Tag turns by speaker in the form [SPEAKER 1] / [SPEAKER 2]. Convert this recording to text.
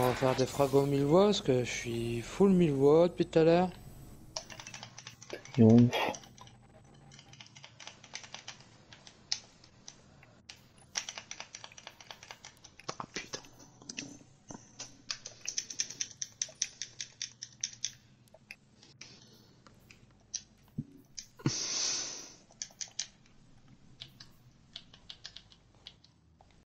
[SPEAKER 1] On va faire des fragos mille voix parce que je suis full mille voix depuis tout à l'heure.